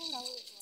后来我